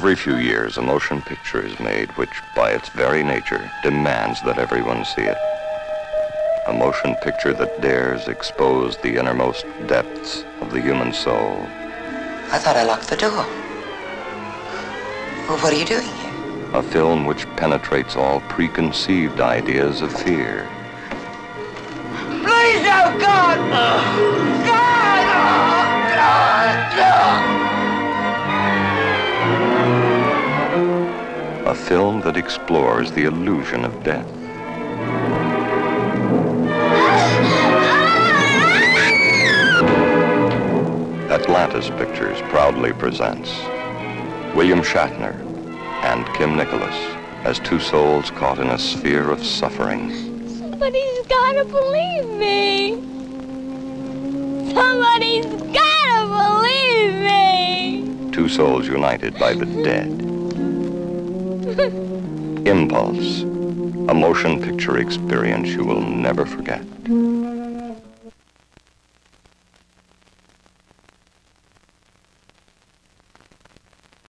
Every few years, a motion picture is made which, by its very nature, demands that everyone see it. A motion picture that dares expose the innermost depths of the human soul. I thought I locked the door. Well, what are you doing here? A film which penetrates all preconceived ideas of fear. Please, oh God! A film that explores the illusion of death. Atlantis Pictures proudly presents William Shatner and Kim Nicholas as two souls caught in a sphere of suffering. Somebody's gotta believe me. Somebody's gotta believe me. Two souls united by the dead. Impulse, a motion picture experience you will never forget.